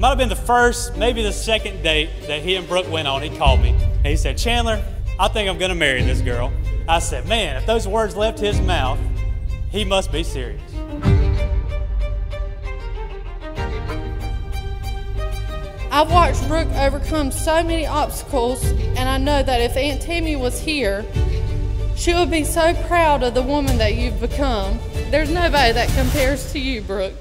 Might have been the first, maybe the second date that he and Brooke went on. He called me and he said, Chandler, I think I'm gonna marry this girl. I said, man, if those words left his mouth, he must be serious. I've watched Brooke overcome so many obstacles, and I know that if Aunt Tammy was here, she would be so proud of the woman that you've become. There's nobody that compares to you, Brooke.